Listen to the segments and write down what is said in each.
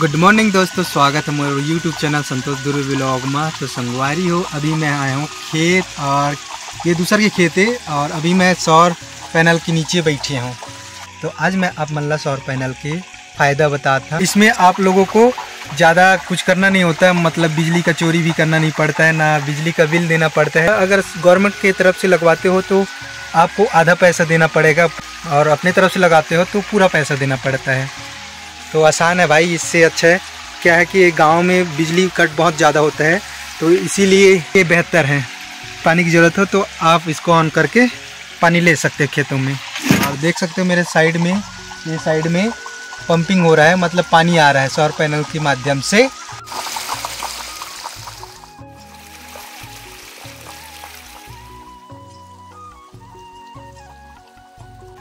Good morning दोस्तों, स्वागत है मेरे YouTube channel Santosh Durg blog में। तो संगवारी हो, अभी मैं आया हूँ खेत और ये दूसर के खेत है और अभी मैं सौर पैनल के नीचे बैठे हूँ। तो आज मैं आप मल्ला सौर पैनल के फ़ायदा बताता हूँ। इसमें आप लोगों को ज़्यादा कुछ करना नहीं होता है मतलब बिजली का चोरी भी करना नहीं पड़ता है, ना बिजली का बिल देना पड़ता है। अगर गवर्नमेंट की तरफ़ से लगवाते हो तो आपको आधा पैसा देना पड़ेगा और अपने तरफ़ से लगाते हो तो पूरा पैसा देना पड़ता है। तो आसान है भाई, इससे अच्छा है। क्या है कि गाँव में बिजली कट बहुत ज़्यादा होता है तो इसीलिए ये बेहतर है। पानी की ज़रूरत हो तो आप इसको ऑन करके पानी ले सकते हैं खेतों में। और देख सकते हो मेरे साइड में, ये साइड में पंपिंग हो रहा है मतलब पानी आ रहा है सौर पैनल के माध्यम से।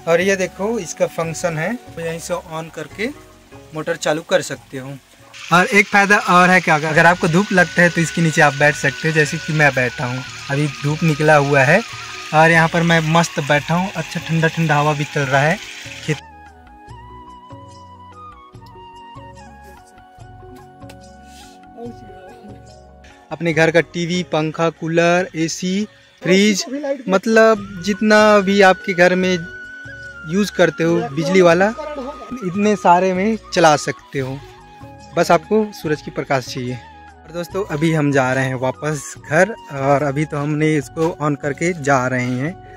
और ये देखो, इसका फ़ंक्शन है। तो यहीं से ऑन करके मोटर चालू कर सकते हो। और एक फ़ायदा और है कि अगर आपको धूप लगता है तो इसके नीचे आप बैठ सकते हो, जैसे कि मैं बैठा हूँ। अभी धूप निकला हुआ है और यहाँ पर मैं मस्त बैठा हूँ। अच्छा ठंडा ठंडा हवा भी चल रहा है। खेत अपने घर का टीवी, पंखा, कूलर, एसी, फ्रिज मतलब जितना भी आपके घर में यूज़ करते हो, बिजली वाला इतने सारे में चला सकते हो। बस आपको सूरज की प्रकाश चाहिए। और दोस्तों, अभी हम जा रहे हैं वापस घर, और अभी तो हमने इसको ऑन करके जा रहे हैं।